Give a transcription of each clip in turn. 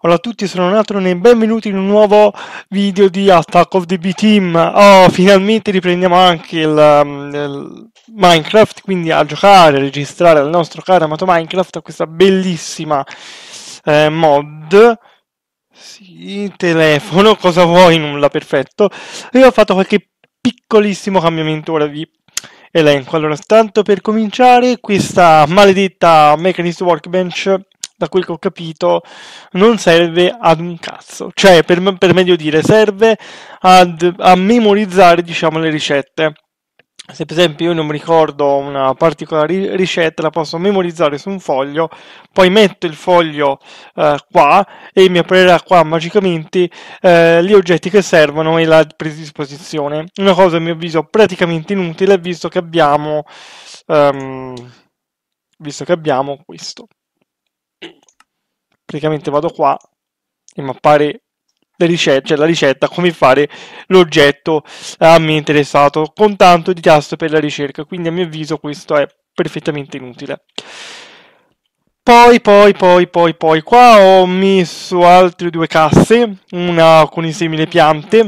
Hola a tutti, sono Natron e benvenuti in un nuovo video di Attack of the B-Team. Oh, finalmente riprendiamo anche il, um, il, Minecraft, quindi a giocare, a registrare il nostro caro amato Minecraft a questa bellissima eh, mod. Sì, telefono, cosa vuoi? Nulla, perfetto. Io ho fatto qualche piccolissimo cambiamento, ora vi elenco. Allora, tanto per cominciare, questa maledetta Mechanist Workbench da quel che ho capito, non serve ad un cazzo. Cioè, per, per meglio dire, serve ad, a memorizzare, diciamo, le ricette. Se per esempio io non mi ricordo una particolare ricetta, la posso memorizzare su un foglio, poi metto il foglio eh, qua e mi aprirà qua magicamente eh, gli oggetti che servono e la predisposizione. Una cosa a mio avviso praticamente inutile visto che abbiamo, um, visto che abbiamo questo praticamente vado qua e mi appare la ricetta, cioè la ricetta come fare l'oggetto a me interessato con tanto di tasto per la ricerca quindi a mio avviso questo è perfettamente inutile. Poi poi poi poi poi qua ho messo altre due casse una con i semi le piante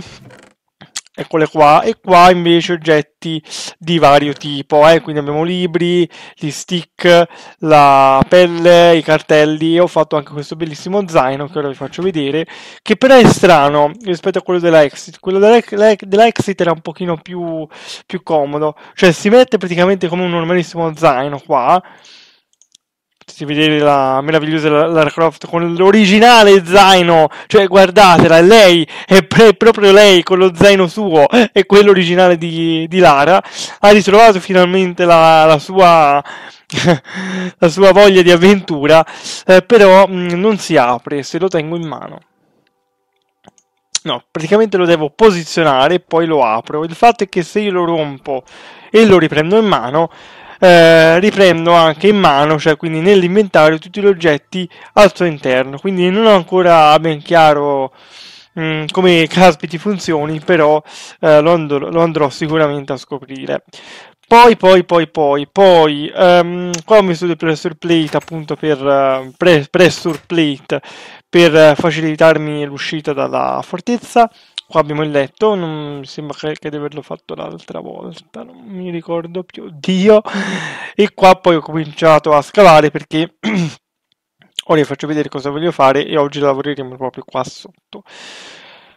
eccole qua, e qua invece oggetti di vario tipo, eh? quindi abbiamo libri, gli stick, la pelle, i cartelli, ho fatto anche questo bellissimo zaino che ora vi faccio vedere, che però è strano rispetto a quello della Exit, quello della, Exit era un pochino più, più comodo, cioè si mette praticamente come un normalissimo zaino qua, potete vedere la meravigliosa Lara Croft con l'originale zaino, cioè guardatela, lei è pre- proprio lei con lo zaino suo e quello originale di, di Lara, ha ritrovato finalmente la, la sua la sua voglia di avventura, eh, però mh, mm, non si apre se lo tengo in mano. No, praticamente lo devo posizionare e poi lo apro. Il fatto è che se io lo rompo e lo riprendo in mano, eh, riprendo anche in mano, cioè quindi nell'inventario, tutti gli oggetti al suo interno. Quindi non ho ancora ben chiaro mm, come caspiti funzioni, però eh, lo, andrò, lo, andrò, sicuramente a scoprire. Poi, poi, poi, poi, poi, um, qua ho messo del pressure plate appunto per uh, pre- pressure plate per facilitarmi l'uscita dalla fortezza Qua abbiamo il letto, non sembra che, che di averlo fatto l'altra volta, non mi ricordo più, Dio. E qua poi ho cominciato a scavare perché ora vi faccio vedere cosa voglio fare e oggi lavoreremo proprio qua sotto.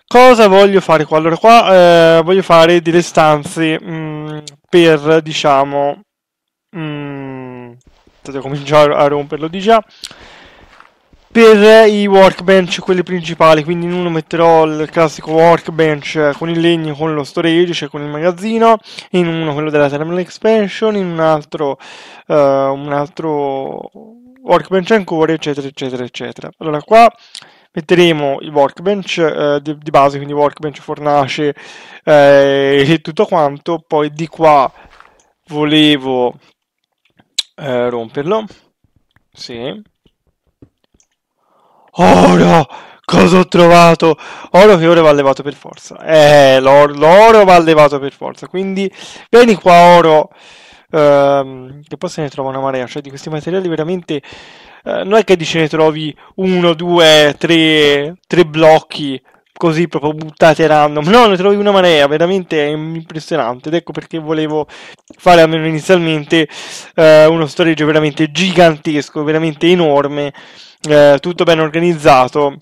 Cosa voglio fare qua? Allora qua eh, voglio fare delle stanze mh, mm, per, diciamo... Mh, mm, state cominciare a romperlo di già per i workbench, quelli principali, quindi in uno metterò il classico workbench con il legno, con lo storage, cioè con il magazzino, in uno quello della thermal expansion, in un altro, uh, un altro workbench ancora, eccetera, eccetera, eccetera. Allora qua metteremo il workbench uh, di, di, base, quindi workbench, fornace uh, e tutto quanto, poi di qua volevo romperlo, sì, Oro! Cosa ho trovato? Oro che ora va allevato per forza. Eh, l'oro, l'oro va allevato per forza. Quindi, vieni qua, oro. Ehm, che poi se ne trova una marea. Cioè, di questi materiali veramente... Eh, non è che dice ne trovi uno, due, tre, tre blocchi così proprio buttati a random. No, ne trovi una marea, veramente impressionante. Ed ecco perché volevo fare almeno inizialmente eh, uno storage veramente gigantesco, veramente enorme eh, tutto ben organizzato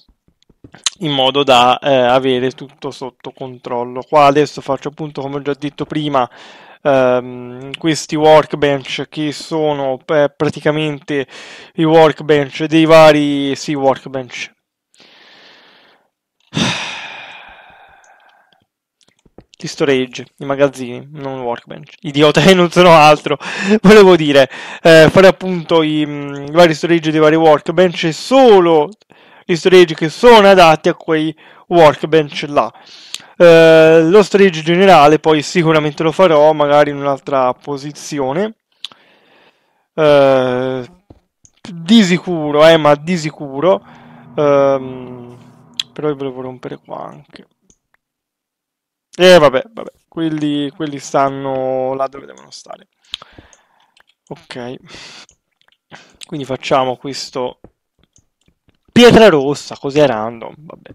in modo da eh, avere tutto sotto controllo. Qua adesso faccio appunto, come ho già detto prima, ehm, questi workbench che sono eh, praticamente i workbench dei vari sì, workbench. Di storage, i magazzini, non workbench. Idiota e non sono altro. Volevo dire, eh, fare appunto i, mm, i, vari storage dei vari workbench e solo gli storage che sono adatti a quei workbench là. Eh, lo storage generale poi sicuramente lo farò, magari in un'altra posizione. Eh, di sicuro, eh, ma di sicuro. Ehm, però io volevo rompere qua anche. E eh, vabbè, vabbè, quelli, quelli stanno là dove devono stare. Ok. Quindi facciamo questo pietra rossa, così è random, vabbè.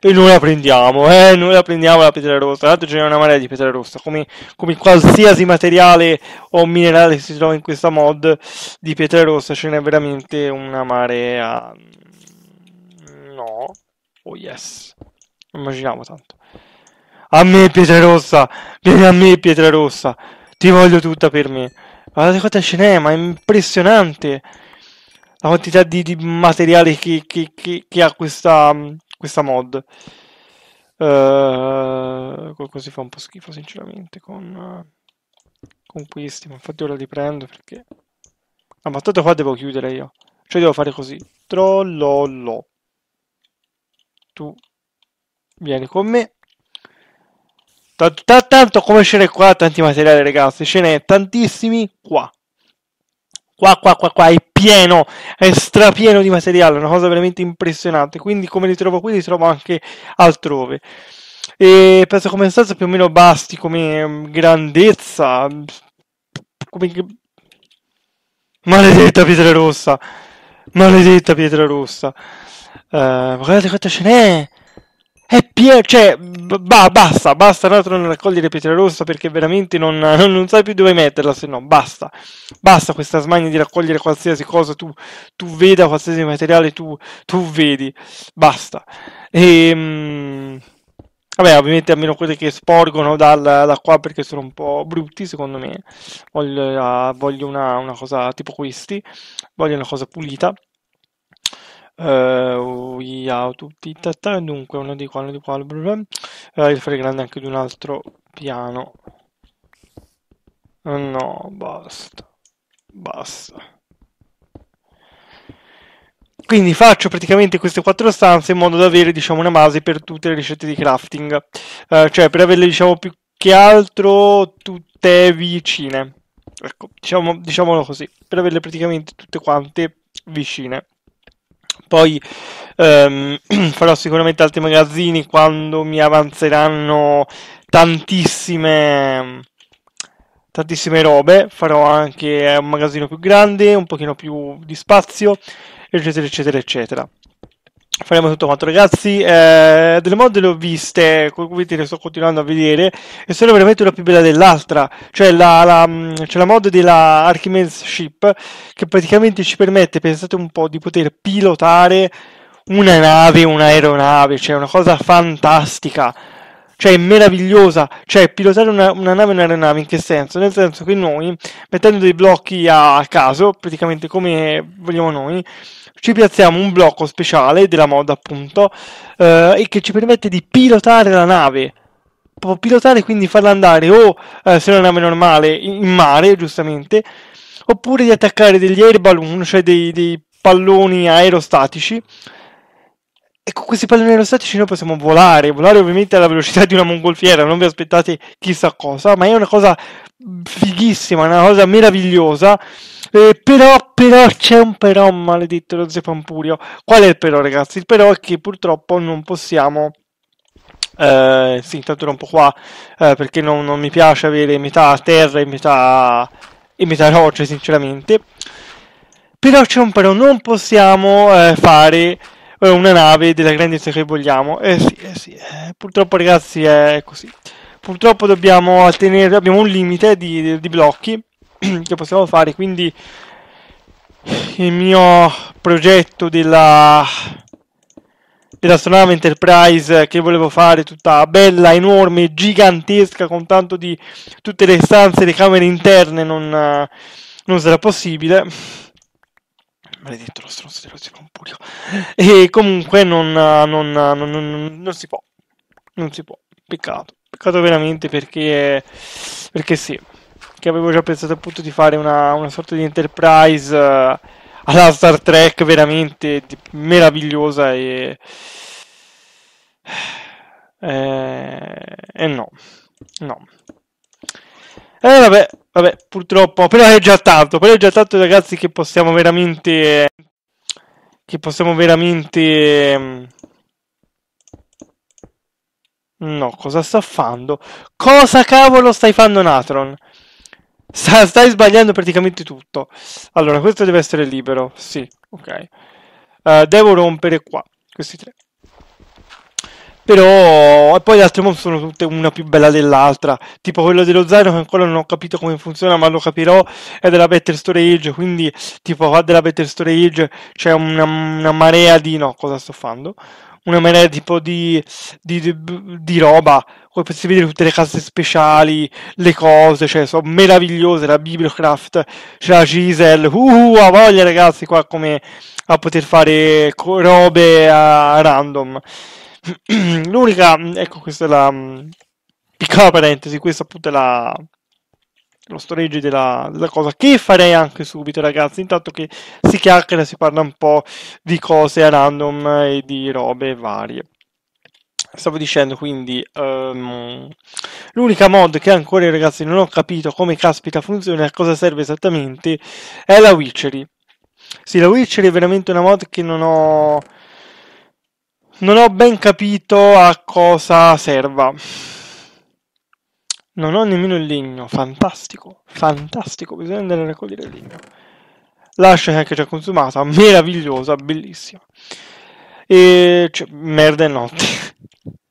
E noi la prendiamo, eh, noi la prendiamo la pietra rossa. L'altro ce n'è una marea di pietra rossa, come, come qualsiasi materiale o minerale che si trova in questa mod di pietra rossa, ce n'è veramente una marea. No. Oh yes. Immaginavo tanto. A me pietra rossa, vieni a me pietra rossa, ti voglio tutta per me. Guardate n'è, ma è impressionante la quantità di, di materiale che, che, che, che ha questa, questa mod. Uh, così fa un po' schifo sinceramente con, con questi, ma infatti ora li prendo perché... Ah, ma tanto qua devo chiudere io. Cioè devo fare così. Trollolo. Tu vieni con me. Tanto come ce n'è qua tanti materiali ragazzi, ce n'è tantissimi qua. Qua, qua, qua, qua, è pieno, è strapieno di materiale, una cosa veramente impressionante. Quindi come li trovo qui, li trovo anche altrove. E penso come stanza più o meno basti come mm, grandezza. Come... Maledetta pietra rossa. Maledetta pietra rossa. Uh, guardate quanta ce n'è. È pieno, cioè, bah, basta, basta Natro non raccogliere pietra rossa perché veramente non, non, non, sai più dove metterla, se no, basta, basta questa smania di raccogliere qualsiasi cosa, tu, tu veda qualsiasi materiale, tu, tu vedi, basta. E, ehm, vabbè, ovviamente almeno quelli che sporgono dal, da qua perché sono un po' brutti, secondo me, voglio, uh, voglio una, una cosa tipo questi, voglio una cosa pulita. Uh, yeah, tutti tata, dunque uno di qua, uno di qua, bla bla. Uh, il fare grande anche di un altro piano. Uh, no, basta. Basta. Quindi faccio praticamente queste quattro stanze in modo da avere diciamo una base per tutte le ricette di crafting, uh, cioè per averle diciamo più che altro tutte vicine. Ecco, diciamo, diciamolo così, per averle praticamente tutte quante vicine. Poi ehm, farò sicuramente altri magazzini quando mi avanzeranno tantissime tantissime robe, farò anche un magazzino più grande, un pochino più di spazio, eccetera, eccetera, eccetera faremo tutto quanto. Ragazzi eh, delle mod le ho viste come le sto continuando a vedere e sono veramente una più bella dell'altra. Cioè la, la, mm, c'è la mod della Archimedes Ship che praticamente ci permette pensate un po' di poter pilotare una nave un'aeronave cioè una cosa fantastica cioè meravigliosa, cioè pilotare una, una nave e un'aeronave in che senso? Nel senso che noi, mettendo dei blocchi a caso, praticamente come vogliamo noi, ci piazziamo un blocco speciale della mod appunto eh, e che ci permette di pilotare la nave pilotare quindi farla andare o eh, se è una nave normale in mare giustamente oppure di attaccare degli air balloon cioè dei, dei palloni aerostatici e con questi palloni aerostatici noi possiamo volare, volare ovviamente alla velocità di una mongolfiera, non vi aspettate chissà cosa, ma è una cosa fighissima, una cosa meravigliosa eh, però, però c'è un però maledetto lo zio Pampurio. Qual è il però, ragazzi? Il però è che purtroppo non possiamo. Eh, sì, intanto un po' qua eh, perché non, non, mi piace avere metà terra e metà, e metà roccia, sinceramente. Però c'è un però, non possiamo eh, fare una nave della grandezza che vogliamo. Eh sì, eh sì, eh, purtroppo ragazzi è così. Purtroppo dobbiamo tenere, abbiamo un limite di, di, blocchi che possiamo fare quindi il mio progetto della dell'astronave Enterprise che volevo fare tutta bella, enorme, gigantesca con tanto di tutte le stanze, le camere interne non, non sarà possibile maledetto lo stronzo dello zio Pompurio e comunque non, non, non, non, si può. Non si può. Peccato. Peccato veramente perché perché sì. Che avevo già pensato appunto di fare una, una sorta di Enterprise uh, alla Star Trek veramente meravigliosa e... Eh, e no, no. Eh vabbè, vabbè, purtroppo, però è già tanto, però è già tanto ragazzi che possiamo veramente... che possiamo veramente... Mm, no, cosa sta fando? Cosa cavolo stai fando Natron? Stai sbagliando praticamente tutto. Allora, questo deve essere libero. Sì, ok. uh, devo rompere qua, questi tre. Però, e poi le altre mod sono tutte una più bella dell'altra, tipo quello dello zaino che ancora non ho capito come funziona, ma lo capirò, è della Better Storage, quindi tipo qua della Better Storage c'è una, una marea di... no, cosa sto facendo? Una marea tipo di, di, di, di roba, come potete vedere tutte le case speciali, le cose, cioè sono meravigliose, la Bibliocraft, c'è la Giselle, uh, a voglia ragazzi qua come a poter fare robe a random. L'unica, ecco, questa è la mm, piccola parentesi, questa appunto è la, lo storage della, della, cosa che farei anche subito ragazzi. Intanto che si chiacchiera si parla un po' di cose a random e di robe varie. Stavo dicendo quindi um, l'unica mod che ancora ragazzi non ho capito come caspita funziona e a cosa serve esattamente è la Witchery. Sì la Witchery è veramente una mod che non ho non ho ben capito a cosa serva. Non ho nemmeno il legno, fantastico, fantastico, bisogna andare a raccogliere il legno. L'ascia che anche già consumata, meravigliosa, bellissima. E cioè, merda e notte.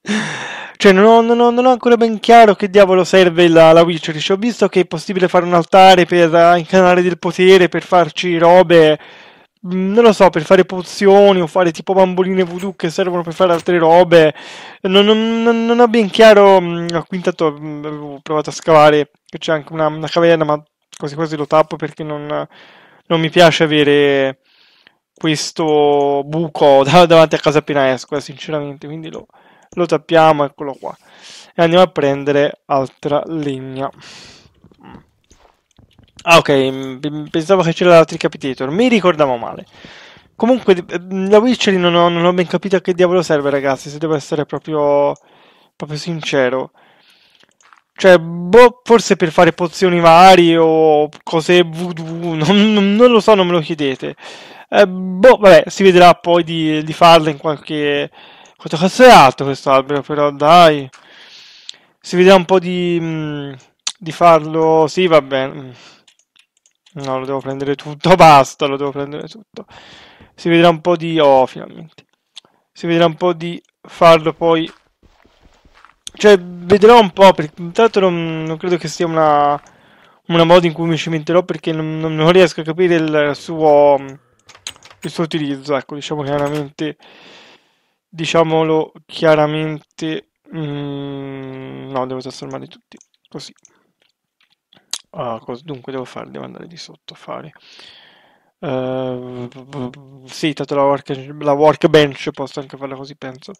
cioè, non ho, non, ho, non ho, ancora ben chiaro che diavolo serve la, la Witcher. Cioè, ho visto che è possibile fare un altare per incanare del potere, per farci robe non lo so, per fare pozioni o fare tipo bamboline voodoo che servono per fare altre robe. Non, non, non ho ben chiaro. Mm, qui intanto mm, avevo provato a scavare, che c'è anche una, una caverna, ma quasi quasi lo tappo perché non, non mi piace avere questo buco davanti a casa appena esco, eh, sinceramente. Quindi lo, lo tappiamo, eccolo qua. E andiamo a prendere altra legna. Ah, ok, mm, pensavo che c'era la Tricapitator, mi ricordavo male. Comunque, mm, la Witchery non ho, non ho ben capito a che diavolo serve, ragazzi, se devo essere proprio, proprio sincero. Cioè, boh, forse per fare pozioni varie o cose voodoo, non, non, lo so, non me lo chiedete. Eh, boh, vabbè, si vedrà poi di, di farla in qualche... Quanto cazzo è alto questo albero, però, dai. Si vedrà un po' di, mm, di farlo... Sì, va bene. No, lo devo prendere tutto, basta, lo devo prendere tutto. Si vedrà un po' di... Oh, finalmente. Si vedrà un po' di farlo poi... Cioè, vedrò un po', perché intanto non, non credo che sia una, una moda in cui mi cimenterò perché non, non riesco a capire il suo, il suo utilizzo. Ecco, diciamo chiaramente... Diciamolo chiaramente... Mm, no, devo trasformarli tutti. Così. Ah, dunque devo fare? Devo andare di sotto a fare. Uh, sì, tanto la, work, la workbench posso anche farla così, penso.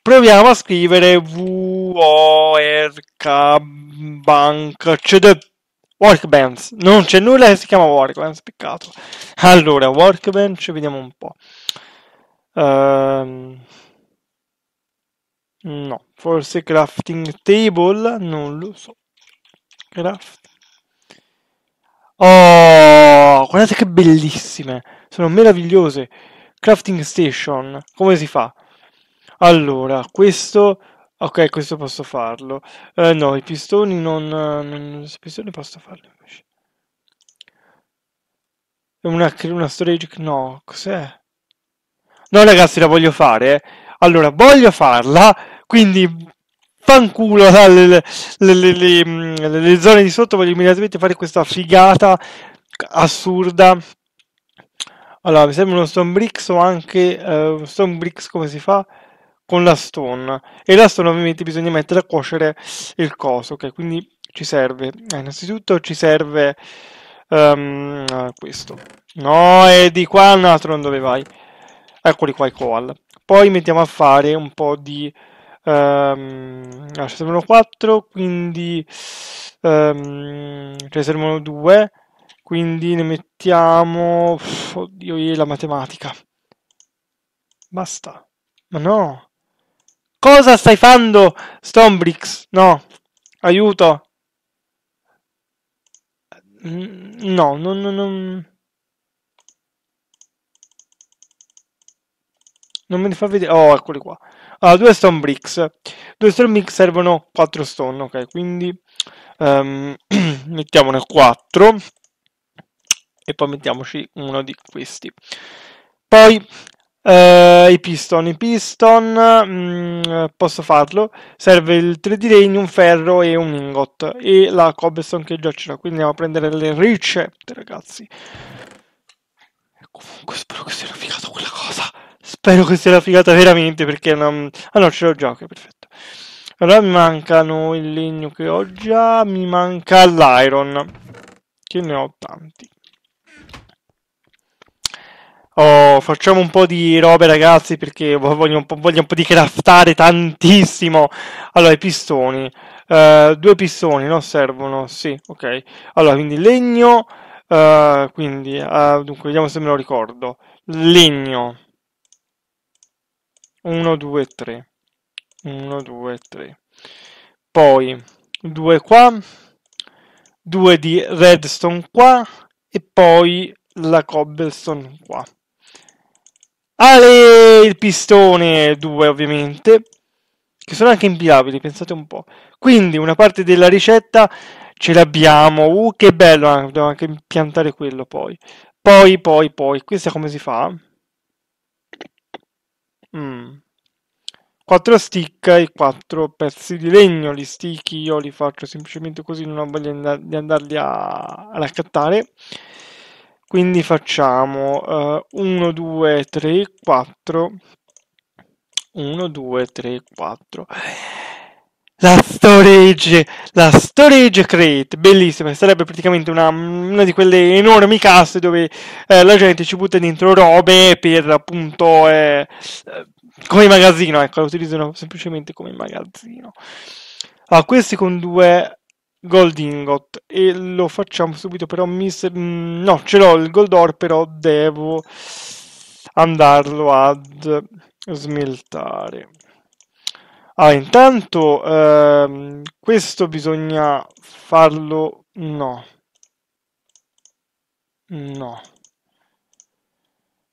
Proviamo a scrivere V-O-R-K Bank CD Workbench. Non c'è nulla che si chiama Workbench, peccato. Allora, Workbench, vediamo un po'. Uh, no, forse crafting table, non lo so. Craft Oh, guardate che bellissime! Sono meravigliose. Crafting station. Come si fa? Allora, questo... Ok, questo posso farlo. Eh, no, i pistoni non... non I pistoni posso farli invece. Una, una storage... No, cos'è? No, ragazzi, la voglio fare. Allora, voglio farla, quindi fanculo le, le, le, le, zone di sotto voglio immediatamente fare questa figata assurda. Allora mi sembra uno stone bricks o anche uh, stone bricks come si fa? Con la stone. E la stone ovviamente bisogna mettere a cuocere il coso ok? Quindi ci serve eh, innanzitutto ci serve um, questo. No è di qua un altro non dove vai. Eccoli qua i koal. Poi mettiamo a fare un po' di Um, ah, ce servono 4, quindi um, ce ne servono 2, quindi ne mettiamo... Oddio, io la matematica. Basta. Ma no. Cosa stai fando, Stonebricks? No. Aiuto. No, non... non, non... Non me ne fa vedere. Oh, eccoli qua. Allora, due stone bricks. Due stone bricks servono 4 stone, ok? Quindi um, mettiamone 4 e poi mettiamoci uno di questi. Poi Uh, I piston, i piston mm, posso farlo. Serve il 3 di legno, un ferro e un ingot. E la cobblestone che già c'era. Quindi andiamo a prendere le ricette, ragazzi. E comunque spero che sia una figata quella cosa. Spero che sia una figata veramente perché non... Ah no, ce l'ho già, ok, perfetto. Allora mi mancano il legno che ho già, mi manca l'iron, che ne ho tanti. Oh, facciamo un po' di robe ragazzi perché voglio un po', voglio un po di craftare tantissimo. Allora, i pistoni. Uh, due pistoni, no? Servono, sì, ok. Allora, quindi legno, uh, quindi, uh, dunque, vediamo se me lo ricordo. Legno. 1, 2, 3. 1, 2, 3. Poi, 2 qua. 2 di redstone qua. E poi la cobblestone qua. Ale, il pistone 2 ovviamente, che sono anche impilabili, pensate un po'. Quindi una parte della ricetta ce l'abbiamo, uh che bello, ah, devo anche impiantare quello poi. Poi, poi, poi, questa come si fa? Mm. 4 stick e 4 pezzi di legno, gli stick io li faccio semplicemente così, non ho voglia di andarli a, a raccattare quindi facciamo 1 2 3 4 1 2 3 4 la storage la storage crate bellissima sarebbe praticamente una, una di quelle enormi casse dove eh, la gente ci butta dentro robe per appunto eh, come magazzino ecco lo utilizzano semplicemente come magazzino. Allora, questi con due Gold Ingot e lo facciamo subito però mi se... Mm, no ce l'ho il Gold Ore però devo andarlo ad smeltare ah intanto ehm, questo bisogna farlo no no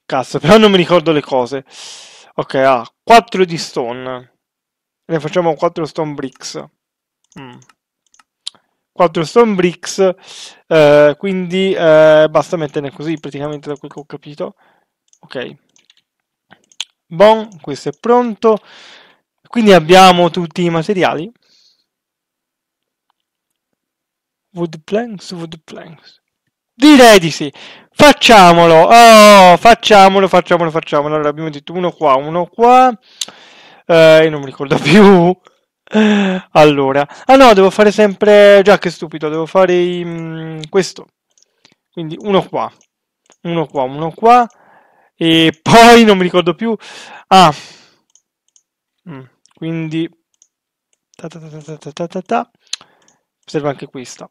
cazzo però non mi ricordo le cose ok ah 4 di stone ne facciamo 4 stone bricks mm. 4 stone bricks, eh, quindi eh, basta metterne così praticamente da quel che ho capito. Ok. Bon, questo è pronto. Quindi abbiamo tutti i materiali. Wood planks, wood planks. Direi di sì. Facciamolo. Oh, facciamolo, facciamolo, facciamolo. Allora abbiamo detto uno qua, uno qua. Eh, non mi ricordo più. Allora, ah no, devo fare sempre, già che stupido, devo fare i, mm, questo. Quindi uno qua, uno qua, uno qua, e poi non mi ricordo più. Ah, quindi, ta ta ta ta ta serve anche questa.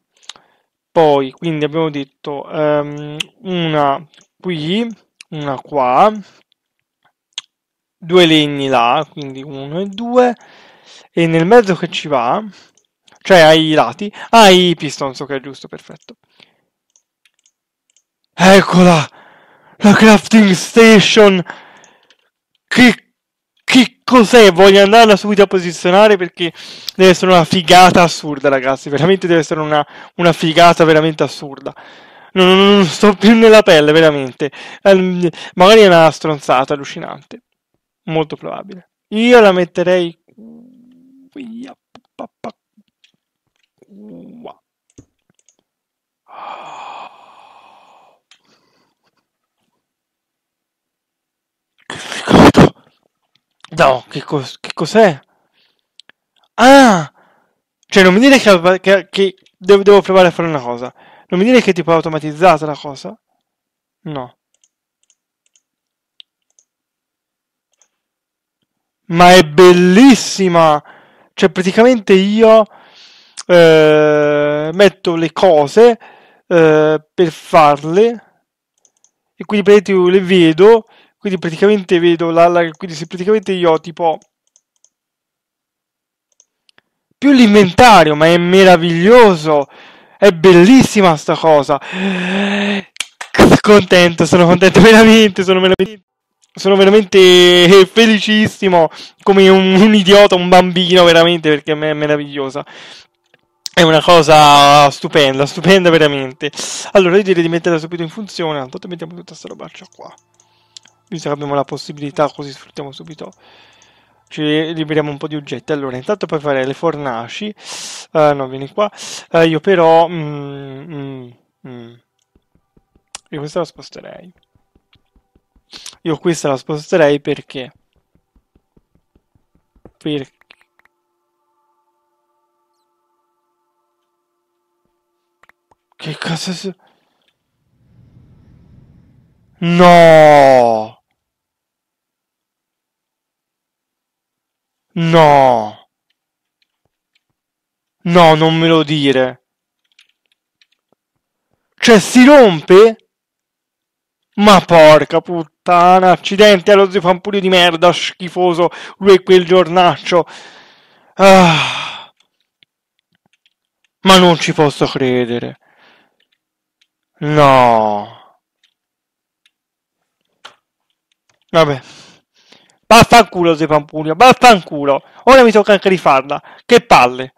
Poi, quindi abbiamo detto um, una qui, una qua, due legni là, quindi uno e due e nel mezzo che ci va, cioè ai lati, ah, i pistons, ok, giusto, perfetto. Eccola! La crafting station! Che, che cos'è? Voglio andarla subito a posizionare perché deve essere una figata assurda, ragazzi. Veramente deve essere una, una figata veramente assurda. Non, non, sto più nella pelle, veramente. Eh, magari è una stronzata allucinante. Molto probabile. Io la metterei via. Che figata! No, che, cos- che cos'è? Ah! Cioè, non mi dire che, che, che devo, devo, provare a fare una cosa. Non mi dire che è tipo automatizzata la cosa. No. Ma è bellissima! Cioè, praticamente io eh, metto le cose eh, per farle e quindi praticamente le vedo, quindi praticamente vedo la, quindi se praticamente io ho tipo più l'inventario, ma è meraviglioso, è bellissima sta cosa. Contento, sono contento veramente, sono veramente sono veramente felicissimo come un, un, idiota, un bambino veramente perché è meravigliosa. È una cosa stupenda, stupenda veramente. Allora io direi di metterla subito in funzione, tanto mettiamo tutta questa robaccia qua. Visto che abbiamo la possibilità, così sfruttiamo subito. Ci liberiamo un po' di oggetti. Allora, intanto poi fare le fornaci. Uh, no, vieni qua. Uh, io però... Mm, mm, mm. Io questa la sposterei. Io questa la sposterei perché... Perché... Che cosa... No! No! No, non me lo dire. Cioè, si rompe? Ma porca puttana, accidenti allo zio Fampurio di merda, schifoso, lui e quel giornaccio. Ah. Ma non ci posso credere. No. Vabbè. Vaffanculo, Zio Pampulio, vaffanculo. Ora mi tocca anche rifarla. Che palle.